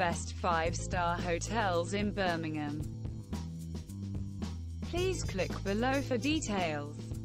best five-star hotels in Birmingham. Please click below for details.